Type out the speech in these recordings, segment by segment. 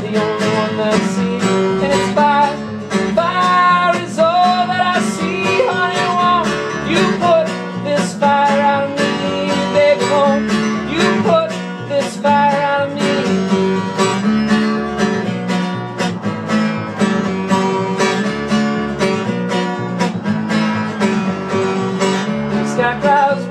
the only one that sees. And it's fire, fire is all that I see, honey. Won't you put this fire out of me, baby? Won't you put this fire out of me? Sky clouds,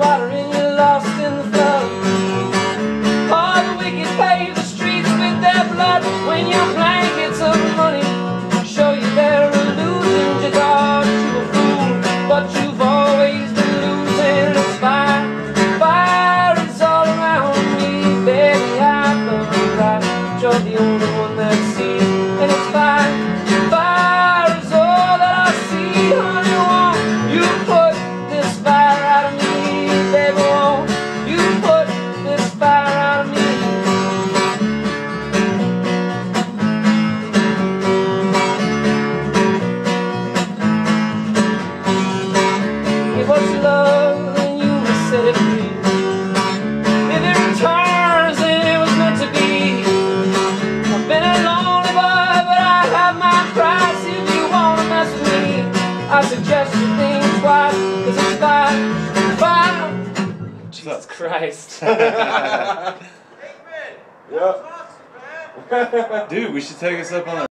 that wanna mess with me, I suggest you think twice, cause it's fire, fire. Jesus Christ. Dude, we should take us up on a